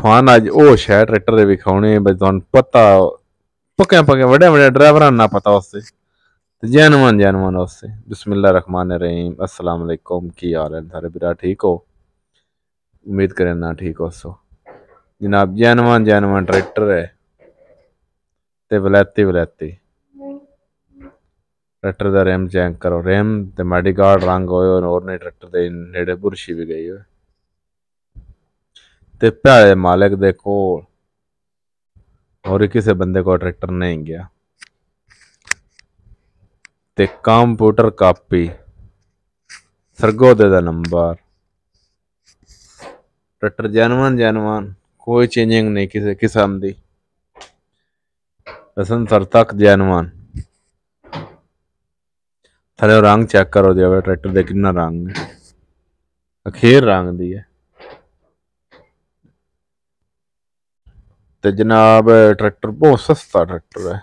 ਤੁਹਾਨੂੰ ਅੱਜ ਉਹ ਸ਼ਹਿ ਟਰੈਕਟਰ ਦੇ ਵਿਖਾਉਣੇ ਬਈ ਤੁਹਾਨੂੰ ਪਤਾ, ਪੱਕਿਆਂ ਪੱਕਿਆਂ ਵੱਡੇ ਵੱਡੇ ਡਰਾਈਵਰਾਂ ਨਾ ਪਤਾ ਉਸਤੇ तो जानवान जानवान उससे बसमान रहीम अस्सलाम वालेकुम की हाल है थारे बिरा ठीक हो उम्मीद करें ना ठीक हो सो जनाब जानवान जानवान ट्रैक्टर है ते वलैती वलैती ट्रैक्टर का रेम चेक करो रेम ते माड़ी गार्ड रंग होए और ने ट्रैक्टर दे नेड़े बुरशी भी गई होए ਤੇ ਪਿਆਰੇ ਮਾਲਕ ਦੇ ਕੋਲ ਹੋਰ ਕਿਸੇ ਬੰਦੇ ਕੋਲ ਟਰੈਕਟਰ ਨਹੀਂ ਗਿਆ ਤੇ ਕੰਪਿਊਟਰ ਕਾਪੀ ਸਰਗੋਦੇ ਦਾ ਨੰਬਰ ਟਰੈਕਟਰ ਜੈਨੂਨ ਜੈਨੂਨ ਕੋਈ ਚੇਂਜਿੰਗ ਨਹੀਂ ਕਿਸੇ ਕਿਸਮ ਦੀ ਲਸਨ ਸਰ ਤੱਕ ਜੈਨੂਨ ਥਲੇ ਰੰਗ ਚੈੱਕ ਕਰੋ ਜੀ ਟਰੈਕਟਰ ਦੇ ਕਿੰਨਾ ਰੰਗ ਹੈ ਅਖੀਰ ਰੰਗ ਦੀ ਹੈ ਤੇ ਜਨਾਬ ਟਰੈਕਟਰ ਬਹੁਤ ਸਸਤਾ ਟਰੈਕਟਰ ਹੈ।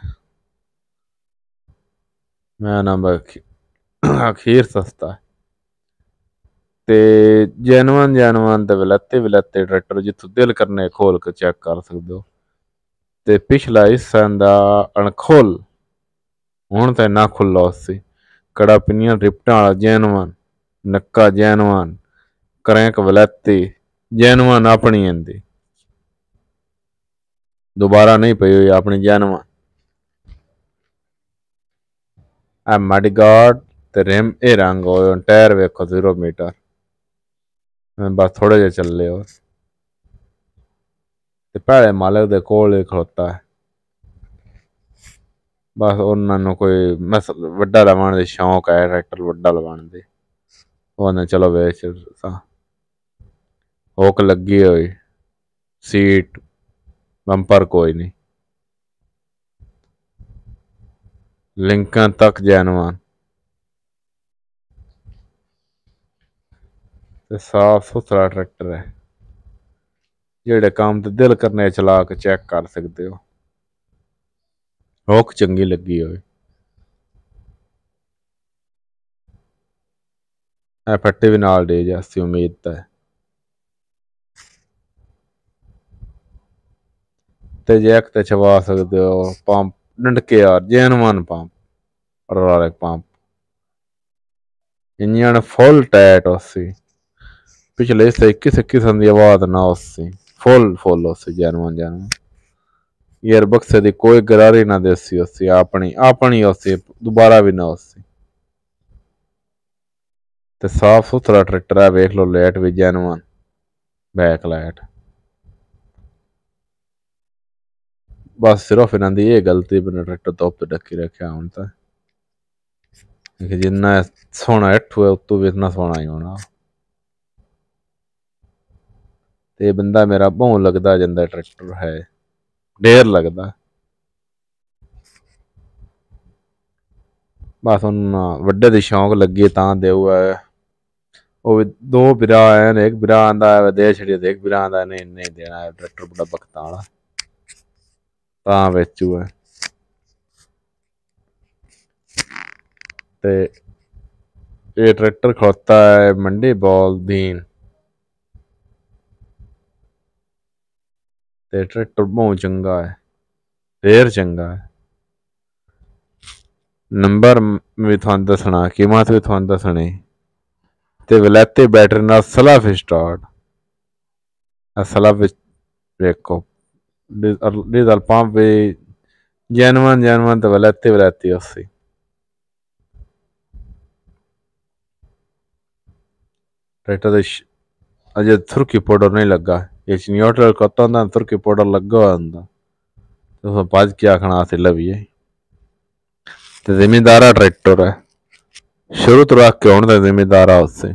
ਮੈਂ ਨਾ ਅਖੀਰ ਸਸਤਾ ਤੇ ਜੈਨੂਨ ਜੈਨੂਨ ਤੇ ਵਲੱਤੇ ਵਲੱਤੇ ਟਰੈਕਟਰ ਜਿੱਥੋਂ ਦਿਲ ਕਰਨੇ ਖੋਲ ਕੇ ਚੈੱਕ ਕਰ ਸਕਦੇ ਹੋ। ਤੇ ਪਿਛਲਾ ਹਿੱਸਾ ਦਾ ਅਣਖੋਲ, ਹੁਣ ਤਾਂ ਨਾ ਖੁੱਲਾ ਸੀ। ਕੜਾ ਪਿੰਨੀਆਂ ਰਿਪਟਾਂ ਵਾਲਾ ਜੈਨੂਨ ਨੱਕਾ ਜੈਨੂਨ ਕਰੈਂਕ ਵਲੱਤੀ ਜੈਨੂਨ ਆਪਣੀ ਇੰਦੀ ਦੁਬਾਰਾ ਨਹੀਂ ਪਈ ਹੋਈ ਆਪਣੀ ਜੈਨੂਨ ਆ ਮਡਗਾਰਡ ਤੇ ਰਿਮ ਇਹ ਰੰਗ ਹੋਏ ਟਾਇਰ ਵੇਖੋ 0 ਮੀਟਰ ਬਸ ਥੋੜੇ ਜਿਹਾ ਚੱਲੇ ਹੋ ਤੇ ਪਹਿਲੇ ਮਾਲਕ ਦੇ ਕੋਲ ਹੀ ਖਲੋਤਾ ਹੈ ਬਸ ਉਹਨਾਂ ਨੂੰ ਕੋਈ ਮਸਲ ਵੱਡਾ ਲਵਾਉਣ ਦੇ ਸ਼ੌਂਕ ਹੈ ਟਰੈਕਟਰ ਵੱਡਾ ਲਵਾਉਣ ਦੇ ਉਹਨੇ ਚਲੋ ਵੇਚ ਸਾ ਹੋਕ ਲੱਗੀ ਹੋਈ ਸੀਟ ਬੰਪਰ ਕੋਈ ਨਹੀਂ ਲਿੰਕਾਂ ਤੱਕ ਜੈਨਵਾਨ ਤੇ ਸਾਫ਼ ਸੁਥਰਾ ਟਰੈਕਟਰ ਹੈ ਜਿਹੜੇ ਕੰਮ ਤੇ ਦਿਲ ਕਰਨੇ ਚਲਾ ਕੇ ਚੈੱਕ ਕਰ ਸਕਦੇ ਹੋ ਹੋਕ ਚੰਗੀ ਲੱਗੀ ਹੋਵੇ ਇਹ ਫੱਟੇ ਵੀ ਨਾਲ ਦੇ ਜਾਸੀ ਉਮੀਦ ਤਾਂ ਹੈ ਤੇ ਜੇ ਤੇ ਛਵਾ ਸਕਦੇ ਹੋ ਪੰਪ ਡੰਡਕੇ ਆਰ ਜੈਨਵਨ ਪੰਪ ਰੋਲਕ ਪੰਪ। ਇੰਜਣ ਫੁੱਲ ਟਾਈਟ ਉਸੀ। ਪਿਛਲੇ ਹਿੱਸੇ 21 ਕਿਸਮ ਦੀ ਆਵਾਜ਼ ਨਾ ਉਸੀ। ਫੁੱਲ ਫੁੱਲ ਉਸੀ ਜੈਨਵਨ ਜੈਨਵਨ ਯਾਰ ਬਕਸੇ ਦੀ ਕੋਈ ਗਰਾਰੀ ਨਾ ਦੇਸੀ ਉਸੀ, ਆਪਣੀ ਆਪਣੀ ਉਸੀ, ਦੁਬਾਰਾ ਵੀ ਨਾ ਉਸੀ। ਤੇ ਸਾਫ਼ ਸੁਥਰਾ ਟਰੈਕਟਰ ਆ, ਵੇਖ ਲੋ ਲੈਟ ਵੀ ਜੈਨਵਨ ਬੈਕ ਲਾਈਟ ਬਸ ਸਿਰਫ ਇਹਨਾਂ ਦੀ ਇਹ ਗਲਤੀ ਬਿਨਾਂ ਟਰੈਕਟਰ ਤੋਂ ਉੱਤੇ ਡੱਕੀ ਰੱਖਿਆ ਹੁਣ ਤਾਂ। ਕਿ ਜਿੰਨਾ ਸੋਹਣਾ ਇੱਠੂ ਹੈ, ਉਤੋਂ ਵੀ ਇਤਨਾ ਸੋਹਣਾ ਹੀ ਹੋਣਾ। ਤੇ ਬੰਦਾ ਮੇਰਾ ਭੌਂ ਲੱਗਦਾ ਜਾਂਦਾ ਟਰੈਕਟਰ ਹੈ। ਡੇਰ ਲੱਗਦਾ। ਬਸ ਉਹਨਾਂ ਵੱਡੇ ਦੇ ਸ਼ੌਂਕ ਲੱਗੇ ਤਾਂ ਦੇਉ ਹੈ। ਉਹ ਵੀ ਦੋ ਵਿਰਾ ਆਏ ਨੇ ਇੱਕ ਬਿਰਾ ਆਂਦਾ ਹੈ ਦੇਸ਼ ਛੜੀ ਤੇ ਇੱਕ ਬਿਰਾ ਆਂਦਾ ਨਹੀਂ ਨਹੀਂ ਦੇਣਾ ਟਰੈਕਟਰ ਬੜਾ ਬਖਤਾਲਾ ਵਾਲਾ ਤਾਂ ਵੇਚੂ ਹੈ ਤੇ ਇਹ ਟਰੈਕਟਰ ਖੜਤਾ ਹੈ ਮੰਡੀ ਬੋਲ ਦੀਨ ਤੇ ਟਰੈਕਟਰ ਬਹੁਤ ਚੰਗਾ ਹੈ ਫੇਰ ਚੰਗਾ ਹੈ ਨੰਬਰ ਵੀ ਤੁਹਾਨੂੰ ਦੱਸਣਾ ਕੀਮਤ ਵੀ ਤੁਹਾਨੂੰ ਦੱਸਣੀ ਤੇ ਵਲੈਤੇ ਬੈਟਰੀ ਨਾਲ ਸਲਾਫ ਸਟਾਰਟ ਆ ਸਲਾਫ lid al pump genuine genuine velatti velatti ossi ರೈಟದೇಶ್ ಅದೇ ತುರ್ಕಿ ಪೌಡರ್ನೇ ಲಗ್ಗ ಹೆಚ್ಚು ನ್ಯೂಟ್ರಲ್ ಕೊತ್ತೊಂದ ತುರ್ಕಿ ಪೌಡರ್ ಲಗ್ಗೋ ಅಂದ ಸ್ವಲ್ಪ ಪಾಜಿಕೆ ಹಾಕೋಣ ಆಸಿಲ್ಲ ಬಿ जिमीदारा ट्रैक्टर है शुरू तो रख के उन्हें जिमीदारा उससे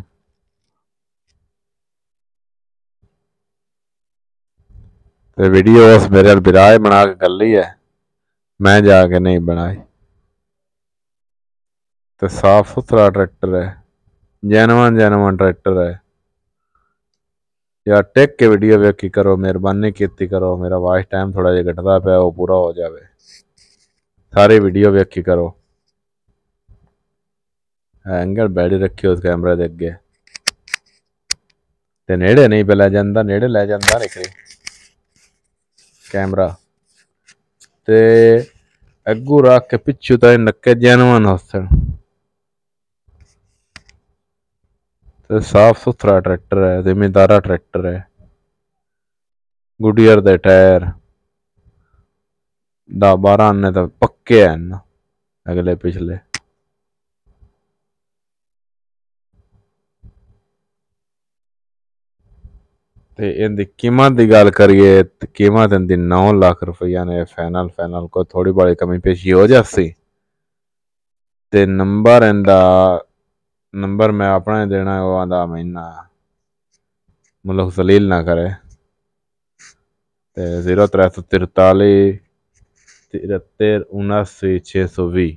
ਤੋਂ ਰੱਖ ਕੇ ਹੁਣ ਤੱਕ ਜ਼ਿਮੀਂਦਾਰਾ ਉਸੇ ਤੇ ਵੀਡੀਓ ਉਸ ਮੇਰੇ ਨਾਲ ਬਿਰਾਏ ਬਣਾ ਕੇ ਕਰ ਲਈ ਹੈ ਮੈਂ ਜਾ ਕੇ ਨਹੀਂ ਬਣਾਈ ਤੇ ਸਾਫ ਸੁਥਰਾ ਟਰੈਕਟਰ ਹੈ ਜੈਨੂਨ ਜੈਨੂਨ ਟਰੈਕਟਰ ਹੈ ਯਾਰ ਟੇਕ ਕੇ ਵੀਡੀਓ ਵੇਖੀ ਕਰੋ ਮਿਹਰਬਾਨੀ ਕੀਤੀ ਕਰੋ ਮੇਰਾ ਵਾਚ ਟਾਈਮ ਥੋੜਾ ਜਿਹਾ ਘਟਦਾ ਪਿਆ ਉਹ ਪੂਰਾ ਹੋ ਜਾਵੇ ਸਾਰੇ ਵੀਡੀਓ ਵੇਖੀ ਕਰੋ ਐਂਗਲ ਬੈੜੀ ਰੱਖੀ ਉਸ ਕੈਮਰੇ ਦੇ ਅੱਗੇ ਤੇ ਨੇੜੇ ਨਹੀਂ ਪੈ ਲੈ ਜਾਂਦਾ ਨੇੜੇ ਲੈ ਜਾਂਦਾ ਨਿਕਰੇ कैमरा ते अगू रख के पिछू ताई नक्के जैनवन हसन ते साफ़ सुथरा ट्रैक्टर है, जिमीदारा ट्रैक्टर है। गुडियर दे टायर। दा बारह आने तो पक्के हैं अगले पिछले। ਤੇ ਇਹਦੀ ਕੀਮਤ ਦੀ ਗੱਲ ਕਰੀਏ ਤੇ ਕੀਮਤ ਇਹਦੀ 9 ਲੱਖ ਰੁਪਈਆ ਨੇ ਫਾਈਨਲ ਫਾਈਨਲ ਕੋ ਥੋੜੀ ਬਾਲੀ ਕਮੀ ਪੇਸ਼ੀ ਹੋ ਜਾਸੀ ਤੇ ਨੰਬਰ ਇਹਦਾ ਨੰਬਰ ਮੈਂ ਆਪਣਾ ਦੇਣਾ, ਉਹ ਆਂਦਾ ਮੈਨਾ ਮੁਲਕ ਜ਼ਲੀਲ ਨਾ ਕਰੇ। ਤੇ 0343 7379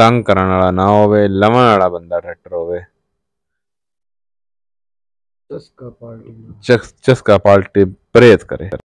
ਤੰਗ ਕਰਨ ਵਾਲਾ ਨਾ ਹੋਵੇ ਲਵਣ ਵਾਲਾ ਬੰਦਾ ਡਾਕਟਰ ਹੋਵੇ ਚਸਕਾ ਪਾਲਟੀ ਚਸਕਾ ਪਾਲਟੀ ਪ੍ਰੇਤ ਕਰੇ